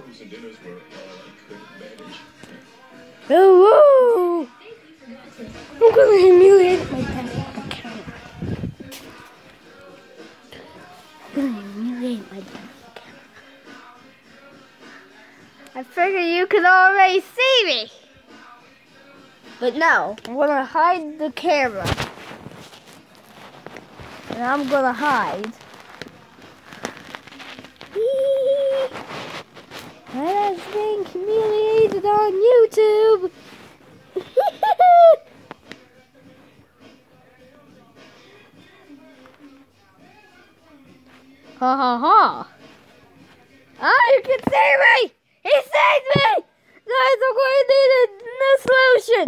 cruise and dinners were all I could manage. Hello! I'm gonna humiliate my dad. I'm humiliate my on. I figured you could already see me. But no, I'm gonna hide the camera. And I'm gonna hide. And I've been humiliated on YouTube. ha ha ha. Ah, you can see me! He saved me! Guys, I'm going to need a, a solution.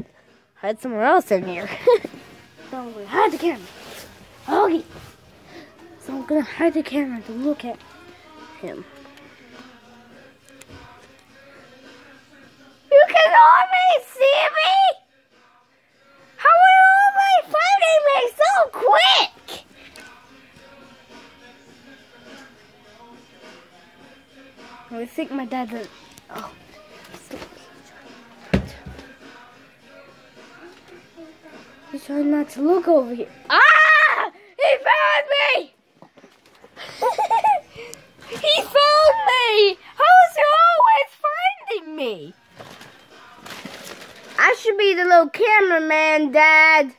Hide somewhere else in here. so I'm going to hide the camera. Okay. So I'm going to hide the camera to look at him. You can already see me? How are you already finding me so quick? I think my dad did. Oh. He's trying not to look over here. Ah! He found me! he found me! How is he always finding me? I should be the little cameraman, Dad.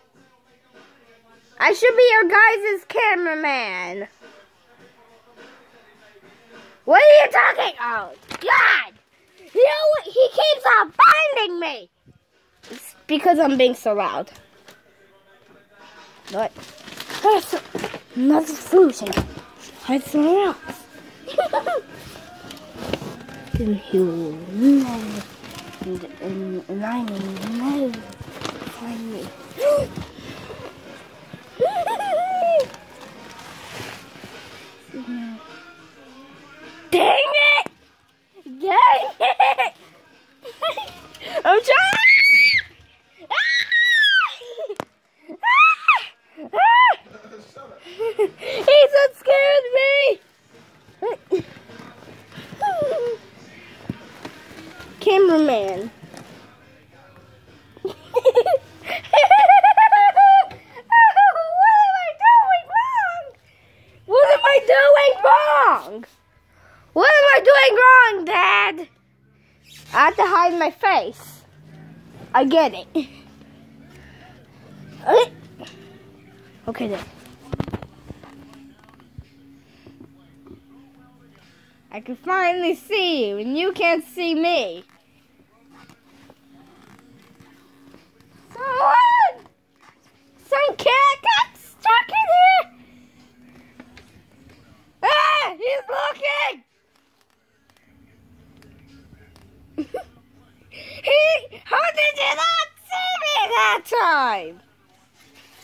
I should be your guys' cameraman. What are you talking? Oh, God! You know what? He keeps on finding me. It's because I'm being so loud. But that's another solution. Hide somewhere else. He'll never, and, and, and I will never Cameraman. what am I doing wrong? What am I doing wrong? What am I doing wrong, Dad? I have to hide my face. I get it. Okay then. I can finally see you, and you can't see me. He's looking! he, how did you not see me that time?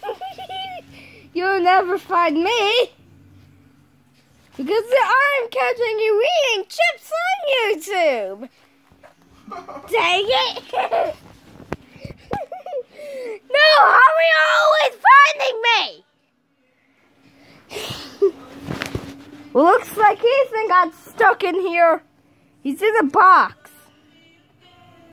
You'll never find me. Because I'm catching you eating chips on YouTube. Dang it. no, how are you always finding me? Looks like Ethan got stuck in here. He's in a box.